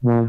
Yeah.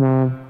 Yeah.